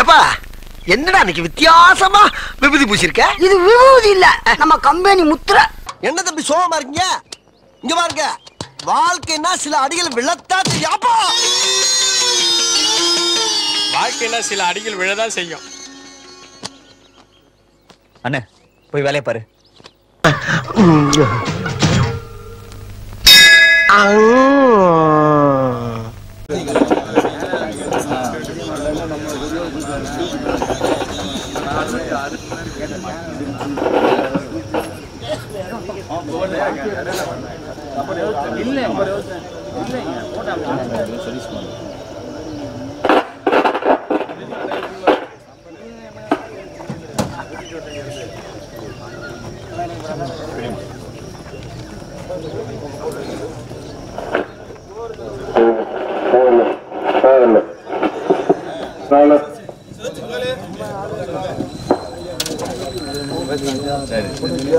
எப்பா என்னடா இன்னைக்கு வித்தியாசமா விபூதி பூசிருக்க? இது விபூதி இல்ல நம்ம கம்பெனி முத்திர. என்ன தம்பி சோகமா இருக்கீங்க? இங்க பாருங்க வாழ்க்கைன்னா சில அடிகள் விழத்தான் செய்யாப்பா வாழ்க்கையில சில அடிகள் விழதான் செய்யும். அண்ணே போய் வேலையை பாரு. ಇಲ್ಲ ಸರ್ವಿಸ್ ಮಾಡಿ Silence. போய்க்க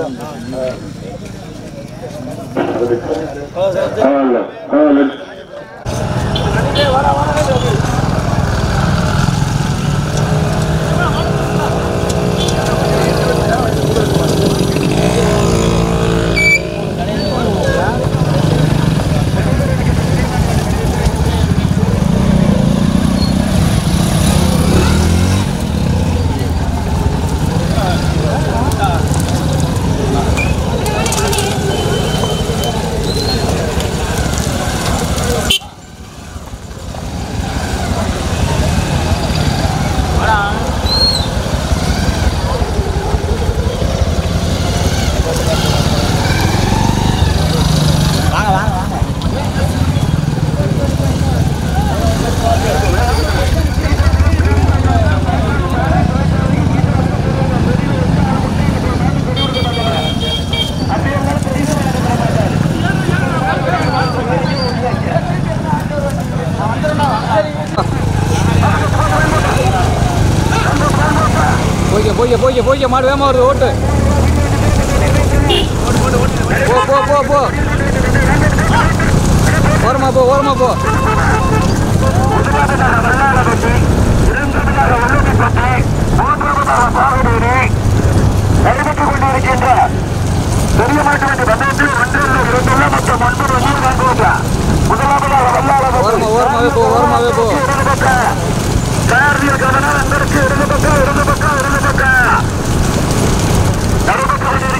போய்க்க மாடு வேகமா வருது ஓட்டு. போ போ போ போ. ஓரமா போ ஓரமா போ. ஓரமா ஓரமாவே போ ஓரமாவே போ.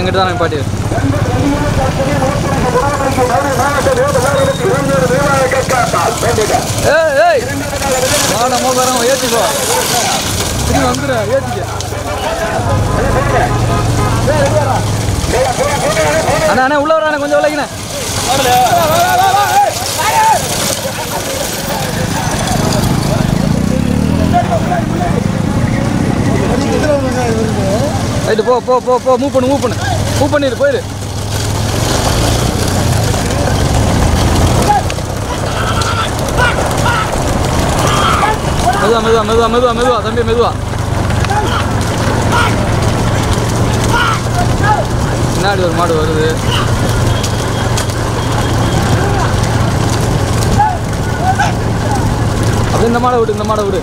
எங்கிட்ட தான் பாட்டி. ஏய் ஏய். வா நம்ம வரோம் ஏற்றிக்கோ திரும்பி வந்துடு ஏற்றிக்க அண்ணா அண்ணா உள்ள வரானே கொஞ்சம் விளைக்கினே ரைட்டு போ போ போ போ மூவ் பண்ணு மூவ் பண்ணு. மூவ் பண்ணிடு போயிடு மெதுவா மெதுவா மெதுவா மெதுவா மெதுவா தம்பி மெதுவா. பின்னாடி ஒரு மாடு வருது. இந்த மாடை விடு இந்த மாடை விடு.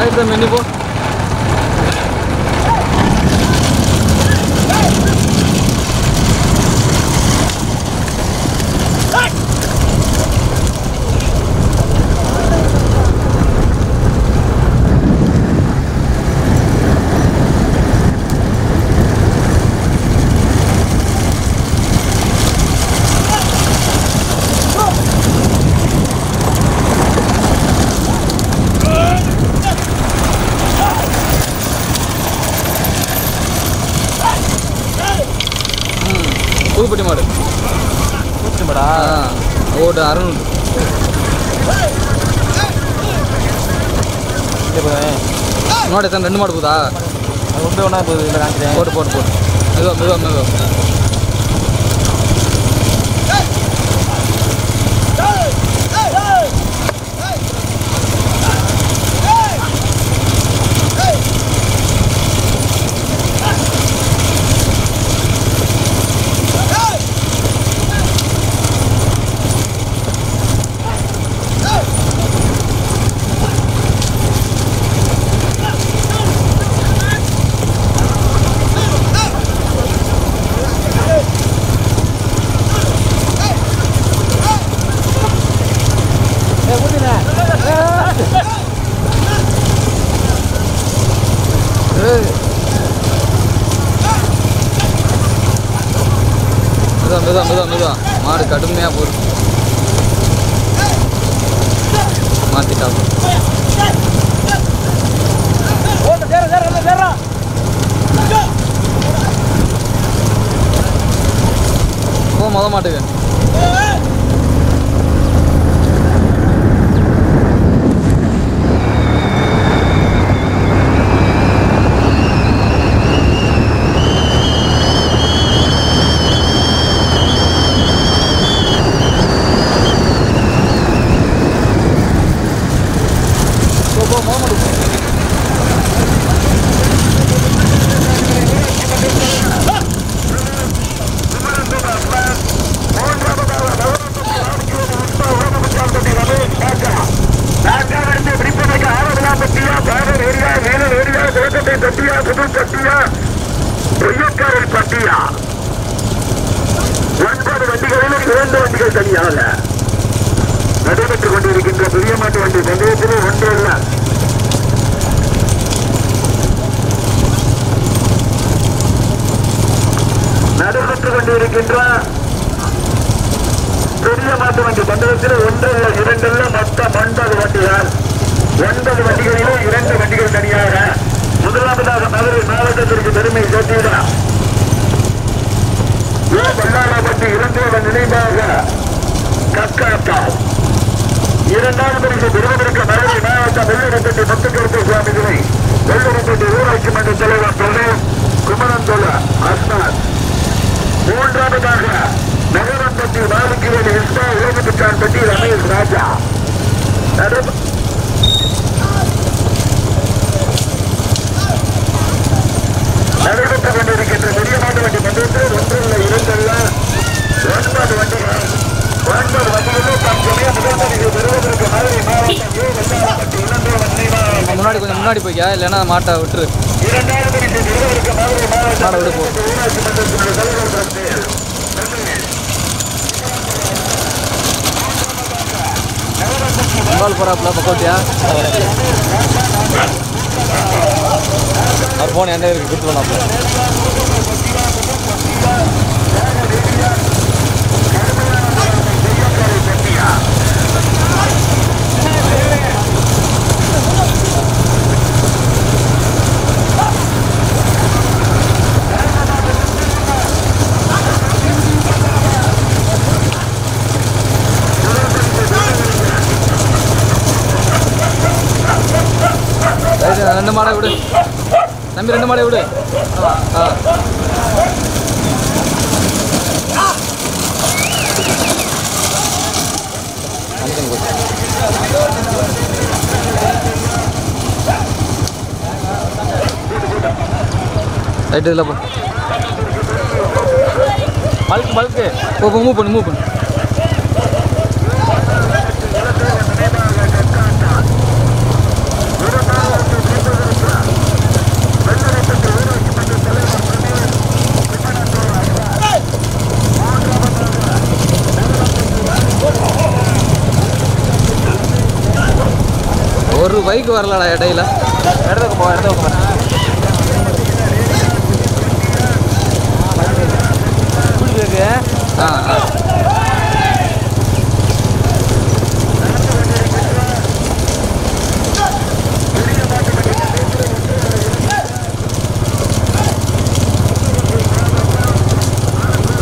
ரைட் தான் புதுப்பட்டி மாடு. கூப்பிட்டுமாடா ஆ ஓட்டு அறுநூறு. மாடு எத்தனை? ரெண்டு மாடு போதா ஒன்று ஒன்றா போகுது போட்டு போட்டு போட்டு மெதுவா மெதுவா மெதுவா ஏய். மெதுவா மெதுவா மெதுவா மெதுவா மாடு கடுமையாக போகுது மாற்றிட்டா போ மொத மாட்டுக்கு போ போ மொத மாட்டுக்கு ஒன்பது வண்டிகளில் இரண்டு வண்டிகள் தனியாக நடைபெற்றுக் கொண்டிருக்கின்ற பெரிய மாட்டு வண்டி பந்தயத்திலே ஒன்று அல்ல நடைபெற்றுக் கொண்டிருக்கின்ற பெரிய மாட்டு வண்டி பந்தயத்தில் ஒன்றல்ல இரண்டல்ல மொத்தம் ஒன்பது வண்டிகள் ஒன்பது வண்டிகளிலே இரண்டு வண்டிகள் தனியாக. முதலாவதாக மதுரை மாவட்டத்திற்கு பெருமை சேர்த்துவிடா. பல்லாரப்பட்டி இரண்டாவது நினைவாக கக்காத்தா இரண்டாவது பரிசு பெறுவதற்கு மதுரை மாவட்டம் வெள்ளரிப்பட்டி முத்துக்கருப்பு சுவாமிகளை வெள்ளரிப்பட்டி ஊராட்சி மன்ற தலைவர் பிரதேஷ் குமரன் மூன்றாவதாக நகர மூன்றாவதாக நகரம்பட்டி மாலிக்கிவேலி இஸ்மா உலகப்பிச்சான்பட்டி ரமேஷ் ராஜா. நடைபெற்றுக் கொண்டிருக்கின்ற பெரிய மாட்டு வண்டி பந்தயத்தில் ஒன்றல்ல இரண்டல்ல. ஒன்பது வண்டிகள். ஒன்பது வண்டிகளும் தற்சமய முதல் பரிசு பெறுவதற்கு மதுரை மாவட்டம் ஏ முன்னாடி கொஞ்சம் முன்னாடி போய்க்கா இல்லைன்னா மாட்டை விட்டுரு. பரிசு பெறுவதற்கு மதுரை மாவட்டம். ஊராட்சி மன்றத்தினுடைய தலைவர் பிரதேஷ் பால் போகிறாப்புல பக்கோட்டியா அவர் ஃபோன் எந்த இருக்கு கொடுத்து போனாப்புல ரைட்டு, ரெண்டு மாடை விடு தம்பி ரெண்டு மாடை விடு ஆ அனுப்பி கொடுத்து ரைட்டு இதில் போ. பல்க் பல்க்கு போ போ மூவ் பண்ணு மூவ் பண்ணு. ஒரு பைக் வரலடா இடையில. இடத்துக்கு போ இடத்துக்கு போ குடிக்கிறதுக்கு ஆ ஆ.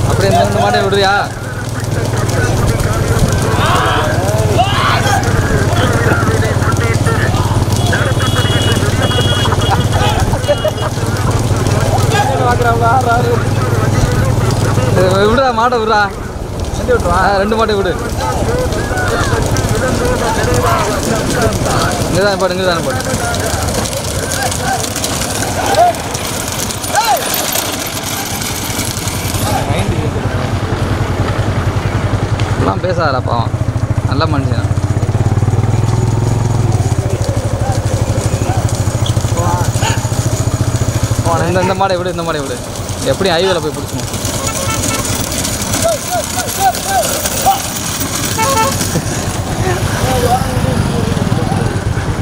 அப்படியே இந்த இந்த மாட்டை விடுறியா இது விடுறா மாட்டை விடுறா. வண்டி விட்டுருவா ரெண்டு மாட்டை விடு. இங்கே தான் பாடு இங்கே தான் பாடு. எல்லாம் பேசாதடா பாவம். நல்ல மனுஷன். இந்த இந்த மாடை விடு இந்த மாடை விடு. எப்படி ஹைவேல போய் பிடிச்சணும்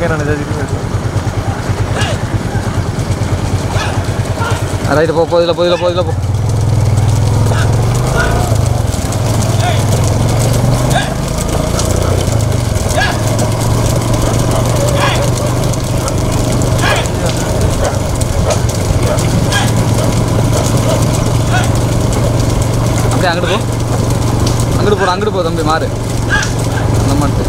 இங்கே நான் ரைட்டு போ போதில் போதில் போதில் போ அப்படியே அங்கிட்டு போ. அங்கிட்டு போ அங்கிட்டு போ தம்பி மாறு அந்த மாட்டு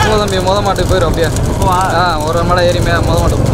போ தம்பி முத மாட்டுக்கு போயிடும் அப்படியே மலை ஏறி மே முத மாட்டு போ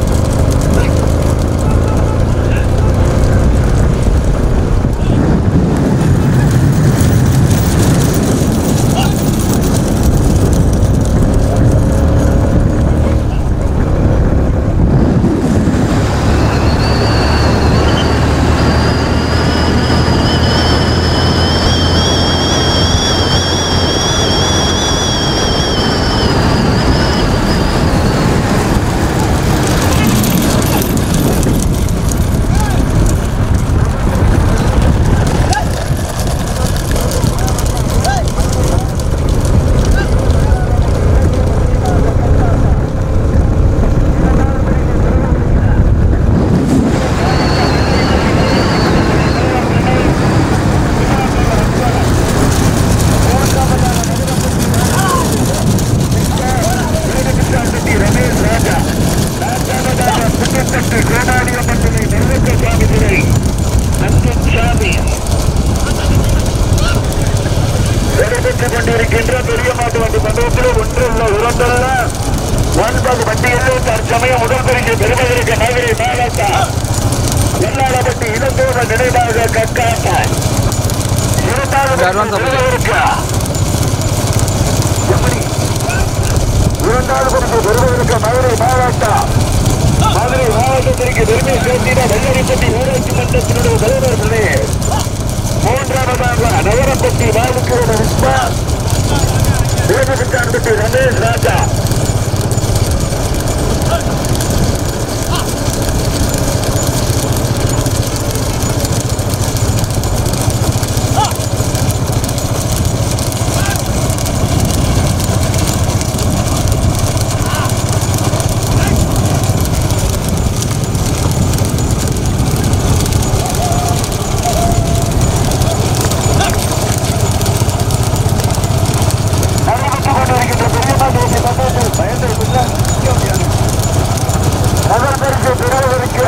நடைபெற்றுக் கொண்டிருக்கின்ற பெரிய மாட்டு வண்டி பந்தயத்தில் ஒன்றுள்ள உரந்தல்ல ஒன்பது வண்டிகளில் தற்சமயம் முதல் பரிசு பெறுவதற்கு மதுரை மாவட்ட வெள்ளாளப்பட்டி இளந்தோட நினைவாக கக்காட்ட இரண்டாவது advance ஆ போகுது. பெறுவதற்கு எப்படி இரண்டாவது மதுரை மாவட்டம் மதுரை மாவட்டத்திற்கு பெருமை சேர்த்திட வெள்ளரிப்பட்டி ஊராட்சி மன்றத்தினுடைய தலைவர்களே மூன்றாவதாக நகரப்பட்டி வாழுக்கிற விஸ்வா. தேவபிச்சான்பட்டி ரமேஷ் ராஜா அறிவித்துக் கொண்டிருக்கின்ற பெரியம்மா தேசிய பந்தயத்தில் பயந்திருக்கின்ற நகர் பரிசு பெறுவதற்கு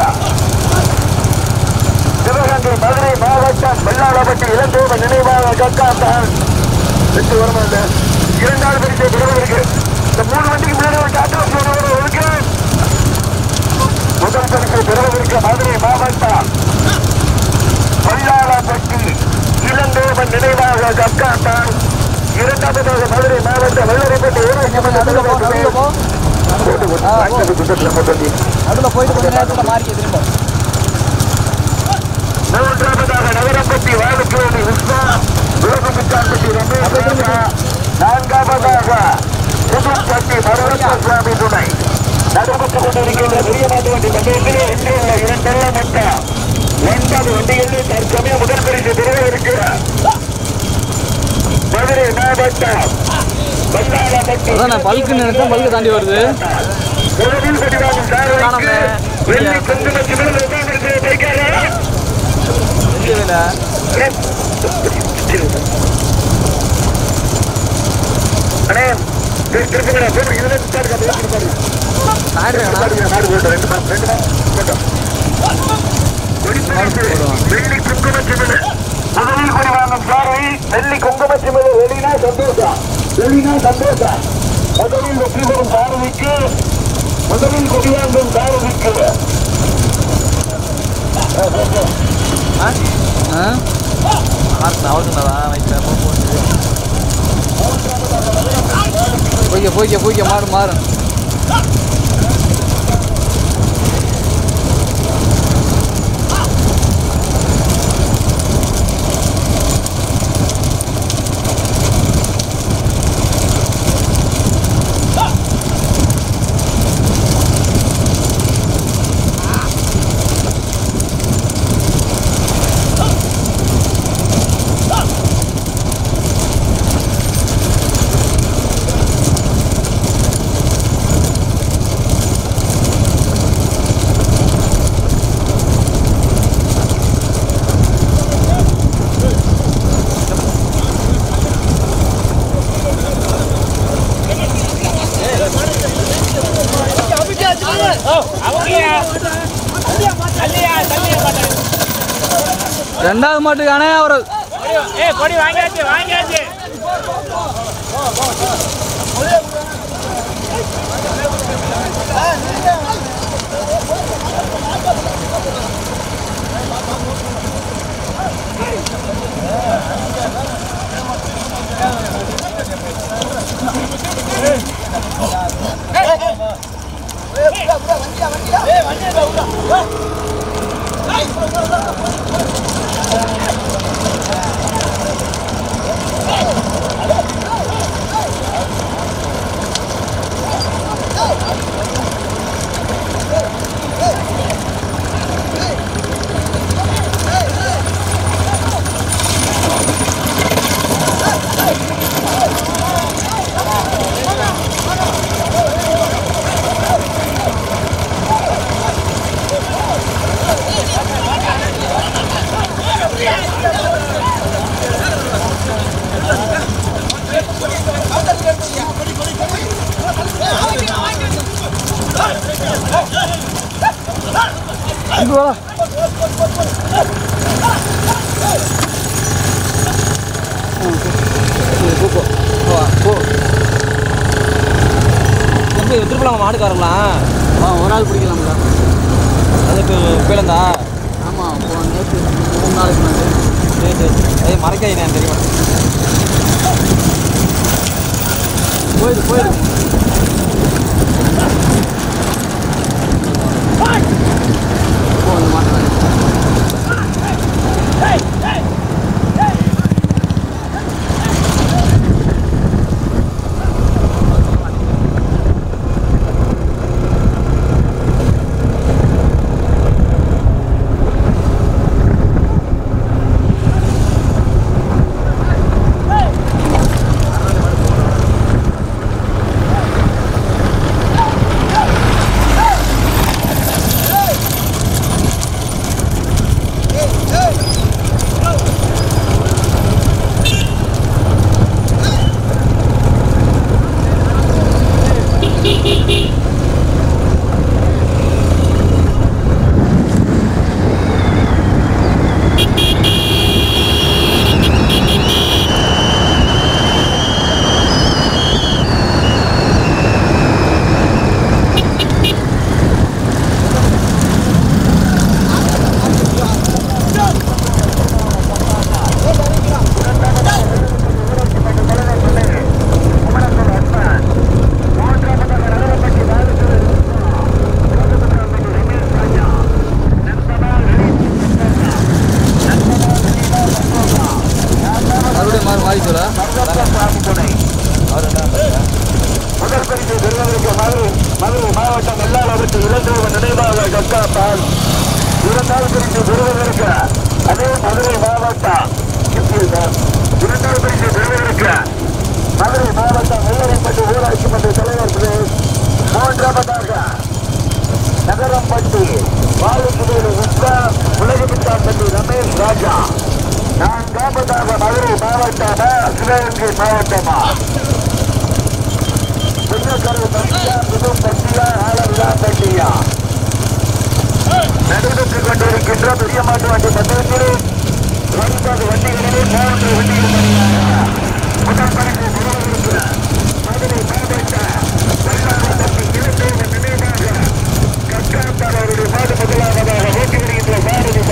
சிவகங்கை மதுரை மாவட்டம் வெள்ளாளப்பட்டி இளந்தோவ நினைவாக கக்காத்தான் வெற்றி வரமா இல்ல இரண்டாவது பரிசை பெறுவதற்கு இந்த மூணு வண்டிக்கு முன்னாடி ஒரு டாட்டா சோனோட ஒதுக்கிறேன் முதல் பரிசை பெறுவதற்கு மதுரை மாவட்டம் பல்லாளப்பட்டி இளந்தேவன் நினைவாக கக்காத்தான் இரண்டாவதாக மதுரை மாவட்ட வல்லரைப்பட்டி ஊராட்சி மன்ற நடுவில் போ நடுவில் போ குற்றத்தில் போட்டு நடுவில் போயிட்டு மூன்றாவதாக நகரப்பட்டி வாழக்கோடி விஸ்வா உலகப்பிச்சான்பட்டி ரமேஷ் நான்காவதாக புதுப்பட்டி மருவப்ப சுவாமி துணை. நடைபெற்றுக் கொண்டிருக்கின்ற பெரிய மாட்டு வண்டி பந்தயத்திலே இன்றுள்ள இரண்டல்ல மொத்தம் ஒன்பது வண்டிகளில் தற்சமயம் முதல் பரிசு பெறுவதற்கு மதுரை மாவட்டம் அதான் நான் பல்குன்னு நினைச்சேன் பல்கு தாண்டி வருது. வெள்ளி குங்குமச்சி மேல் முதலில் கொடி வாங்கும் சாரதி வெள்ளி குங்குமச்சிமிழ் வெளினா சந்தோஷம். வெளினா சந்தோஷம். முதலில் வெற்றி பெறும் சாரதிக்கு முதலில் கொடி வாங்கும் சாரதிக்கு. போய்க்க போய்க்க போய்க்க மாறு மாறு. மாட்டுக்கானே அவர் போ போ. எங்க திருப்பலாம் மாடுக்காரங்களாம் ஆ ஒரு நாள் பிடிக்கலாம்ல அதுக்கு பிளந்தா ஆமாம் போ நேற்று மூணு நாளைக்கு முன்னாடி. சரி சரி. அதே மறைக்காது நான் தெரியுமா. போயிடு போயிடு போ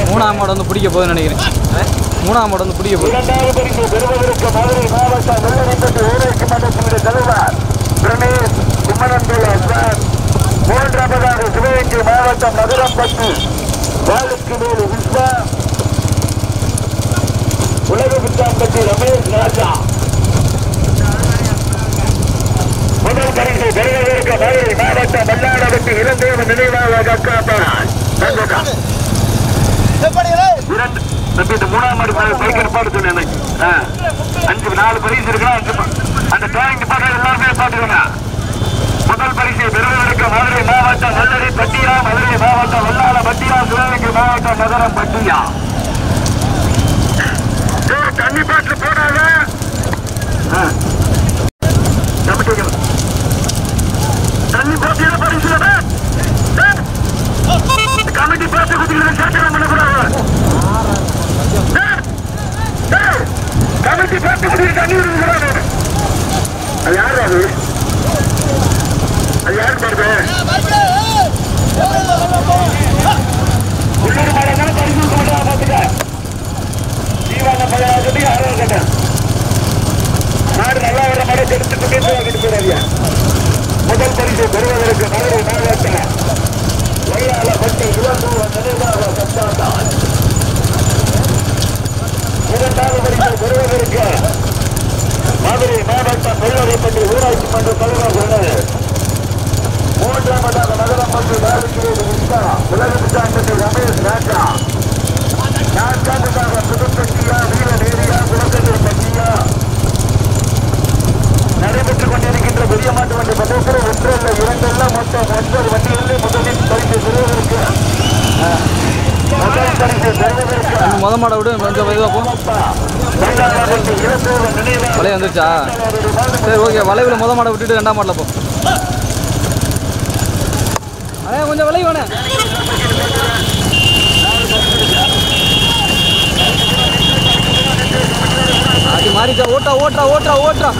மூணாம் மாடு வந்து பிடிக்க போகுதுன்னு நினைக்கிறேன். மூணாம் மாடு வந்து பிடிக்க போகுது. மூன்றாவதாக சிவகங்கை மாவட்டம் நகரம்பட்டி வாழுக்கு மேல் விஸ்வா உலக பிச்சாம்பட்டி ரமேஷ் ராஜா. முதல் பரிசு பெறுவதற்கு மதுரை மாவட்டம் மல்லாடப்பட்டி இளந்தேவன் நினைவாக இந்த மூணாம். அஞ்சு நாலு பரிசு இருக்கலாம் அஞ்சு அந்த டேங்க் நிப்பாட்டு எல்லாருமே நிப்பாட்டுக்கோங்க முதல் பரிசு பெறுவதற்கு மதுரை மாவட்டம் நல்லரை பட்டியா மதுரை மாவட்டம் வல்லாள பட்டியா சிவகங்கை மாவட்டம் நகரம் பட்டியா. தண்ணி பாட்டில் போடாத. தண்ணி போட்டியில பரிசு கமிட்டி பார்த்து குதிக்கிறது சாத்திரம் பண்ணக்கூடாது. கமிட்டி பார்த்து குடிக்கிற தண்ணி விடுங்கிறாரு அது யாரு அது? அது யாரு பாருங்க? தீவான பையனாக யாரும் கேட்டேன் நாடு நல்லா வர மழை தெரிஞ்சு கொண்டே வாங்கிட்டு போறாங்க முதல் பரிசு பெறுவதற்கு மதுரை மாவட்ட வழியாள பட்டி இளந்தூர நினைவாக சத்தாத்தான் இரண்டாவது பரிசு பெறுவதற்கு மதுரை மாவட்டம் வெள்ளரைப்பட்டி ஊராட்சி மன்ற தலைவர் சொன்னது மூன்றாவதாக நகரம் பற்றி வேலைக்கு விஸ்வா உலகத்துக்கு ரமேஷ் ராஜா. நான்காவதாக புதுப்பட்டியா வீர நேரியா பட்டியா? நடைபெற்றுக் கொண்டிருக்கின்ற பெரிய மாட்டு வண்டி பந்தயத்தில் ஒன்று அல்ல மொத்தம் ஒன்பது வண்டிகளிலே முதலில் பரிசு பெறுவதற்கு முதல் பரிசு பெறுவதற்கு. முத மாடை விடு கொஞ்சம் இதுவாக போ. வந்துருச்சா? சரி ஓகே வளைவில் முத மாட விட்டுட்டு ரெண்டாம் மாடில் போ. அண்ணே கொஞ்சம் விலை வேணே அது மாதிரி ஓட்டா ஓட்டா ஓட்டா ஓட்டா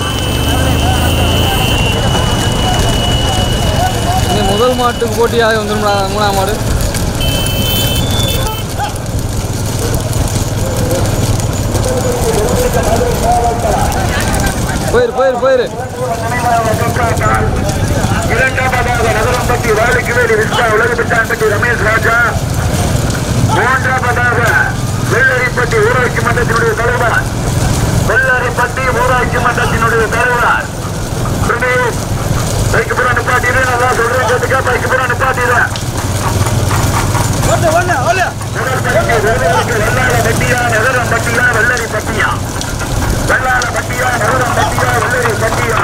இனி முதல் மாட்டுக்கு போட்டியாக வந்துடும் மூணாம் மாடு. போயிரு போயிரு போயிரு. இரண்டாவதாக நகரம்பட்டி வாழைக்குவேலி விஸ்வா உலகப்பிட்டான்பட்டி ரமேஷ் ராஜா மூன்றாவதாக வெள்ளரிப்பட்டி ஊராட்சி மன்றத்தினுடைய தலைவர் வெள்ளரிப்பட்டி ஊராட்சி மன்றத்தினுடைய தலைவர் பைக்கு புற நிப்பாட்டிடு நல்லா சொல்றேன் கேட்டுக்கா பைக்கு புற நிப்பாட்டிடு. வெள்ளாள பட்டியா நகரம் பட்டியா வெள்ளரி பட்டியா? வெள்ளாள பட்டியா நகரம் பட்டியா வெள்ளரி பட்டியா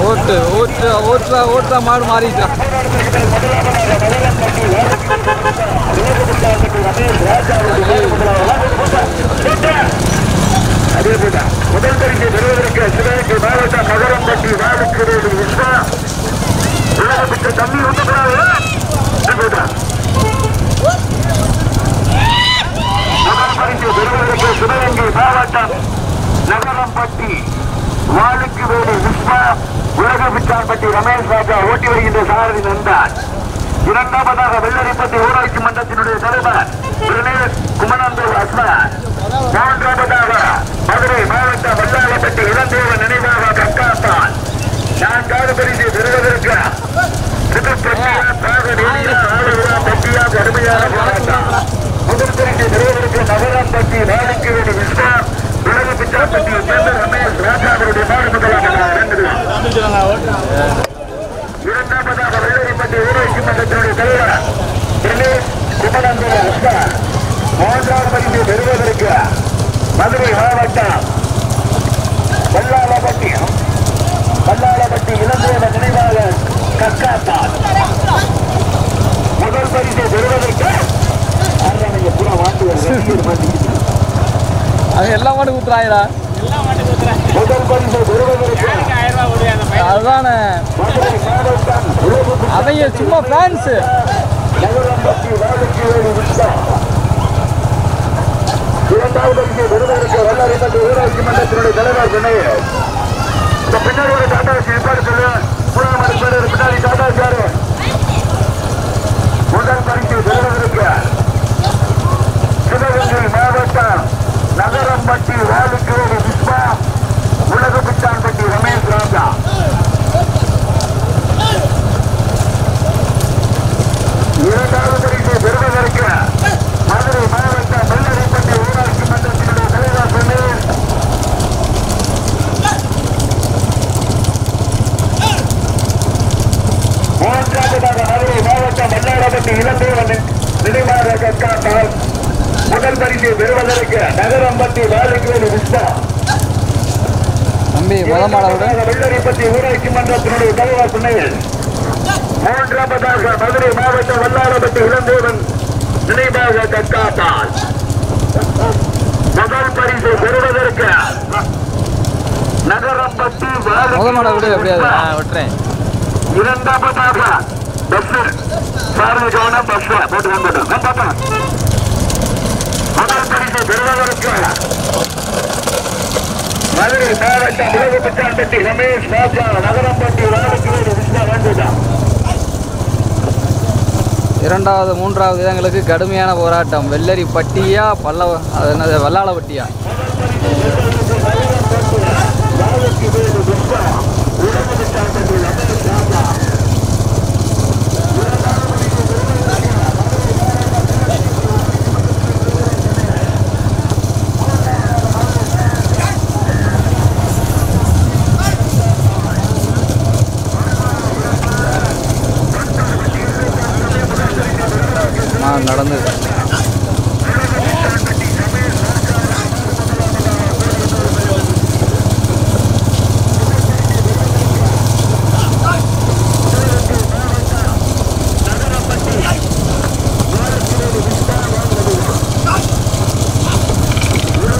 ஓட்டு ஓட்டு ஓட்டுறா மாடு மாறிட்டா. முதல் பரிசை பெறுவதற்கு சிவகங்கை மாவட்டம் நகரம்பட்டி நாடுக்கிறேன் விஸ்வா உலகத்துக்கு தண்ணி ஊற்றக்கூடாது முதல் பரிசை பெறுவதற்கு சிவகங்கை மாவட்டம் நகரம்பட்டி வாழுக்கு வேடு விஸ்வா. உலக பிச்சார்பட்டி ரமேஷ் ராஜா ஓட்டி வருகின்ற சாரதி நந்தான் இரண்டாவதாக வெள்ளரிப்பட்டி ஊராட்சி மன்றத்தினுடைய தலைவர் பிரனேஷ் குமணந்தூர் அஸ்மன். மூன்றாவதாக மதுரை மாவட்ட வல்லாளப்பட்டி இளந்தேவ நினைவாக கக்காத்தான் நான்காவது பரிசு பெறுவதற்கு புதுப்பட்டியா கடுமையான போராட்டம். முதல் பரிசு பெறுவதற்கு நகரம் நகராம்பட்டி வாடிக்கையோடு விஸ்வா உலக பிச்சாப்பட்டியை சேர்ந்த ரமேஷ் ராஜா அவருடைய முதலாக இறங்குது இரண்டாவதாக வெள்ளரிப்பட்டி ஊராட்சி மன்றத்தினுடைய தலைவர் தினேஷ் குமரந்தூர் அஸ்கர் மூன்றாம் பரிசு பெறுவதற்கு மதுரை மாவட்டம் வல்லாளப்பட்டி வல்லாளப்பட்டி இளந்தேவ கக்காத்தான் முதல் பரிசு பெறுவதற்கு அது எல்லா மாட்டுக்கு பையன் அதுதானே. அவங்க சும்மா ஃபேன்ஸு இரண்டாவது பரிசு பெறுவதற்கு வல்லாரிப்பட்டி ஊராட்சி மன்றத்தினுடைய தலைவர் சொன்னீங்க இந்த பின்னாடி ஒரு டாடா ஏற்பாடு சொல்லு மூணாம் பேர் பின்னாடி டாடா யாரு முதல் பரிசு பெறுவதற்கு சிவகங்கை மாவட்டம் நகரம்பட்டி வாடிக்கையோடு விஸ்வா. உலக பிச்சான்பட்டி ரமேஷ் ராஜா இரண்டாவது பரிசு பெறுவதற்கு மதுரை மாவட்டம் வெள்ளரிப்பட்டி ஊராட்சி மன்றத்தினுடைய தலைவர் சொன்னீர் மூன்றாவதாக மதுரை மாவட்டம் மல்லாரப்பட்டி இளந்தேவன் நினைவாக கற்காத்தால் முதல் பரிசு பெறுவதற்கு நகரம்பட்டி வாலிகேடு விஸ்வா தம்பி முத மாடை விட இரண்டாவதாக வெள்ளரிப்பட்டி ஊராட்சி மன்றத்தினுடைய தலைவர் சொன்னீர் மூன்றாவதாக மதுரை மாவட்டம் வல்லாரப்பட்டி இளந்தேவன் நினைவாக கற்காத்தால் முதல் பரிசு பெறுவதற்கு நகரம்பட்டி முத மாடை விட எப்படியாவது வாலிகேடு ஆ விட்டுறேன் இரண்டாவதாக பஸ் சாரதி கவனம் பஸ் போட்டு வந்துடும் பார்த்தோம் முதல் பரிசு பெறுவதற்கு மதுரை மாவட்டம் உலக பிச்சான்பட்டி ரமேஷ் ராஜா நகரம்பட்டி வாடிக்கையோடு விஸ்வா வந்துட்டான் இரண்டாவது மூன்றாவது இடங்களுக்கு கடுமையான போராட்டம். வெள்ளரி பட்டியா பல்லவ அது என்னது வல்லாள பட்டியா? தான் நடந்தது.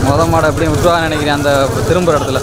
மொத மாடை எப்படியும் விட்டுருவான்னு நினைக்கிறேன் அந்த திரும்புகிற இடத்துல.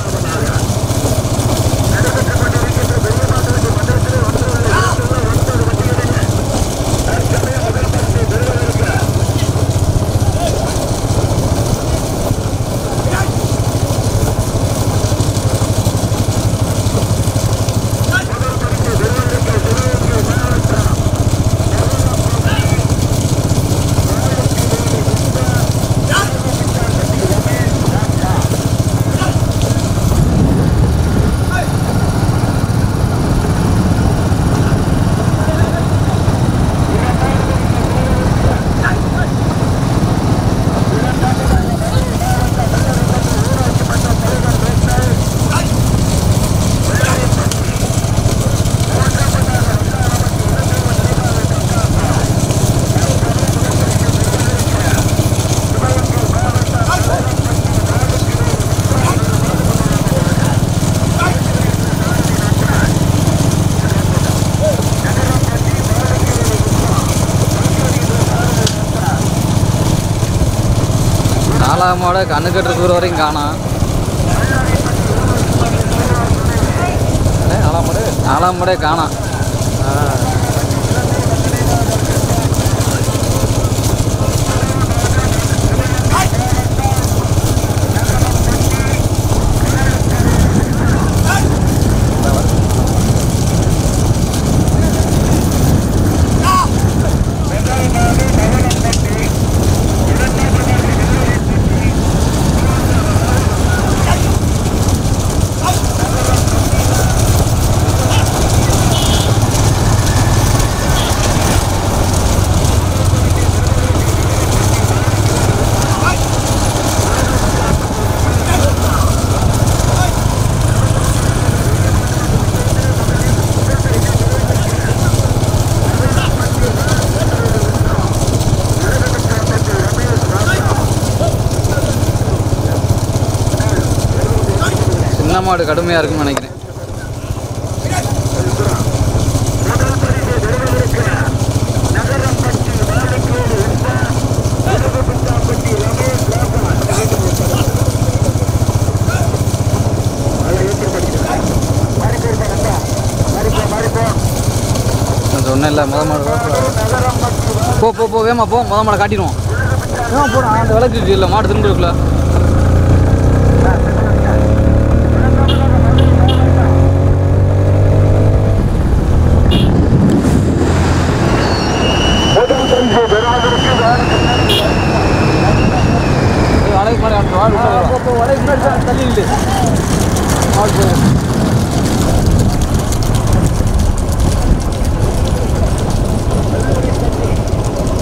நாலாம் மாட கண்ணு கட்டு தூரம் வரைக்கும் காணாம் நாலாம் மாடு நாலாம் மாடே காணோம் மாடு கடுமையாக இருக்கும்னு நினைக்கிறேன். சொன்னேன் இல்லை முத மாடு போ போ போ வேமா போ முத மாடை காட்டிடுவோம். வேமா போடா அந்த விளக்கு இல்லை மாடு திரும்ப இருக்குல்ல முதல் பரிசு பெறுவதற்கு வளைக்கு மாதிரி அந்த வாடு வளைக்கு முன்னாடி தள்ளி இல்லை மாடு போகும்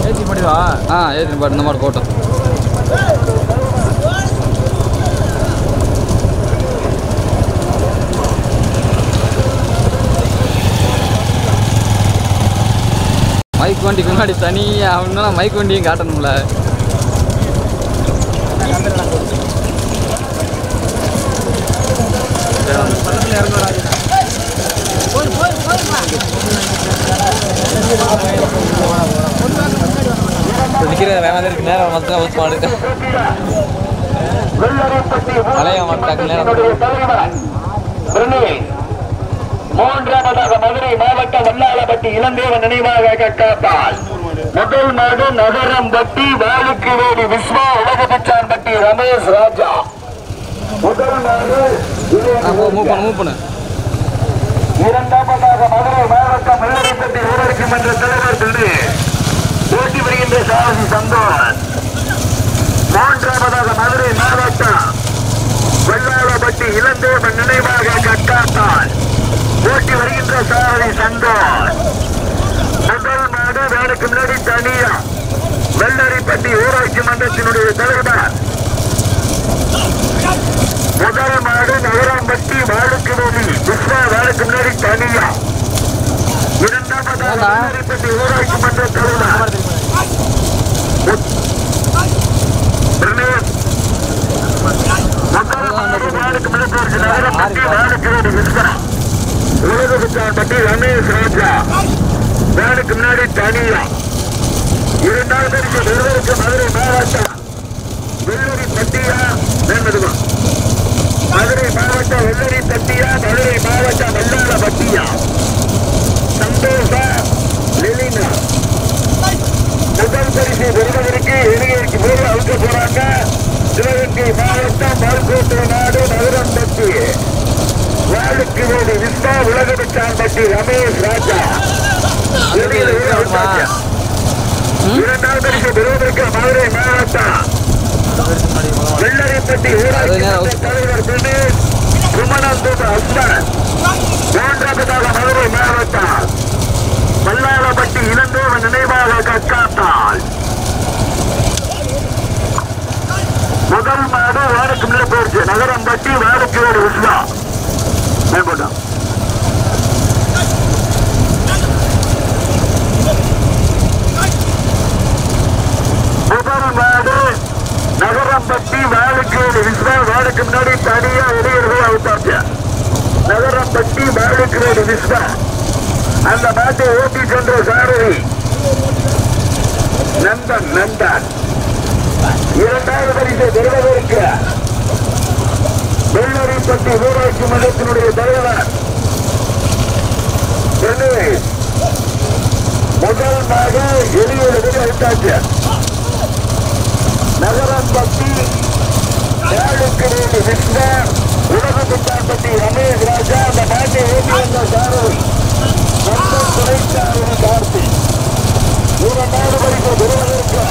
ஏற்றி பண்ணிடுவா பாரு இந்த மாதிரி போட்டோம் மைக் வண்டிக்கு முன்னாடி தனியாக அவனால மைக் வண்டியும் காட்டணும்ல. நிற்கிற இருக்கு நேரம் வந்து ஊத்து மாடு பழைய மாட்டாங்க நேரம் மூன்றாவதாக மதுரை மாவட்டம் வல்லாளப்பட்டி இளந்தேவன் நினைவாக கட்டாத்தால் முதல் மாடு நகரம்பட்டி வாழுக்குவேடி விஸ்வா உலகபிச்சான்பட்டி ரமேஷ் ராஜா. முதல் மாடு மூவ் பண்ணு மூவ் பண்ணு. இரண்டாவதாக மதுரை மாவட்டம் வெள்ளரைப்பட்டி ஊராட்சி மன்ற தலைவர் போட்டி வருகின்ற சாரதி சந்தோஷ் மூன்றாவதாக மதுரை மாவட்டம் வெள்ளாளப்பட்டி இளந்தேவன் நினைவாக கட்டாத்தால் போட்டி வருகின்ற சாரதி சந்தோஷ் முதல் மாடு வேலைக்கு முன்னாடி தனியா வெள்ளரிப்பட்டி ஊராட்சி மன்றத்தினுடைய தலைவர். முதல் மாடு நகரம்பட்டி வாழுக்கு வேலி விஸ்வா வேலைக்கு முன்னாடி தனியா. இரண்டாவதாக வெள்ளரிப்பட்டி ஊராட்சி மன்ற தலைவர் பிரனேஷ் முதல் மாடு வேலைக்கு முன்னாடி நகரம்பட்டி வாழுக்கு வேலி விஸ்வா உலகபுத்தான்பட்டி ரமேஷ் ராஜா வேனுக்கு முன்னாடி தனியா இரண்டாவது பரிசு வெள்ளருக்கு மதுரை மாவட்டம் வெள்ளரி பட்டியா வேண்டதுமா மதுரை மாவட்டம் வெள்ளரி பட்டியா மதுரை மாவட்டம் வெள்ளாள பட்டியா சந்தோஷா லெலினா முதல் பரிசு பெறுவதற்கு எளியருக்கு போது அழுத்த போறாங்க சிவகங்கை மாவட்டம் மறுக்கோட்டை நாடு நகரம்பட்டி வாழுக்கு ரமேஷ் ராஜா. இரண்டாவது பரிசு பெறுவதற்கு மதுரை மாவட்டம். வெள்ளரிப்பட்டி ஊராட்சி தலைவர் தினேஷ் குமணந்தூர் அஸ்மன் மூன்றாவதாக மதுரை மாவட்டம். மல்லாளப்பட்டி இளந்தேவன் நினைவாக கற்காத்தால் முதல் மாடு வாருக்கு முன்னே போயிடுச்சு நகரம்பட்டி வாருக்கு ஒரு விஸ்வா மேம்பட்டோம். முதல் மாடு நகரம்பட்டி வாழைக்கேடு விஸ்வா வாழைக்கு முன்னாடி தனியா இடையிறது அவுத்தாச்சு. நகரம்பட்டி வாழைக்கேடு விஸ்வா. அந்த மாட்டை ஓட்டி சென்ற சாரதி. நந்தன் நந்தன் இரண்டாவது பரிசை பெறுவதற்கு வெள்ளரிப்பட்டி ஊராட்சி மன்றத்தினுடைய தலைவர். முதல் சென்னை முதல் மாடு நகரம் வெளியே விட்டாச்சு நகரம்பட்டி ஏழுக்கிரேணி விஸ்வா உலகமுத்தாம்பட்டி ரமேஷ் ராஜா அந்த நாட்டை ஓட்டி வந்த சாரதி சொந்தம் துணைச்சாரதி கார்த்தி நாடு வரைக்கும் வருவதற்கு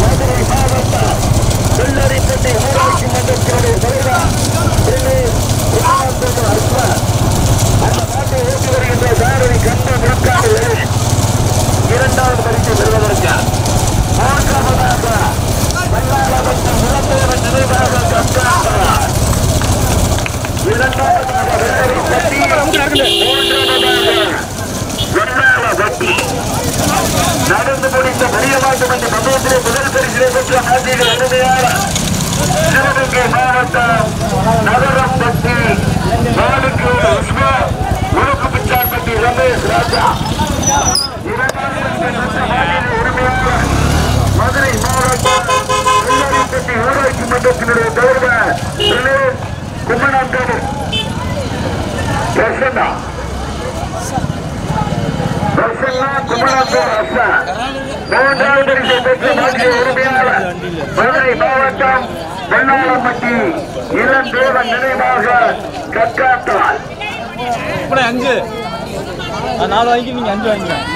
மதுரை மாவட்டம் வெள்ளரிப்பட்டி ஊராட்சி மன்றத்தினுடைய தலைவர் திரு குமாரத்தோடு அந்த நாட்டை ஓட்டி வருகின்ற சாரதி கண்டு நிற்காமல் இரண்டாவது பரிசு பெறுவதற்கு மூன்றாவதாக நடந்து முடிந்த மரியமாட்டு மன்ற சமயத்திலே முதல் பரிசிலே பெற்ற ஆசிரியர் அருமையான சிவகங்கை மாவட்டம் நகரம் பட்டி மாலுக்கு உஸ்மா உழுக்கு பிச்சார் பட்டி ரமேஷ் ராஜா இரண்டாம் உரிமையாளர் மதுரை மாவட்டம் மாவட்டத்தை ஊராட்சி மன்றத்தினுடைய தலைவர் திரு கும்மனாம் தேவர். பிரசன்னா. பிரசன்னா கும்மனாம் தேவர் மூன்றாம் பரிசை பெற்ற மாற்றிய உரிமையாளர் மதுரை மாவட்டம் வெள்ளாளம்பட்டி இளம் தேவன் நினைவாக கற்காத்தால் அஞ்சு. நாலு வாங்கி நீங்க அஞ்சு வாங்கிக்கலாம்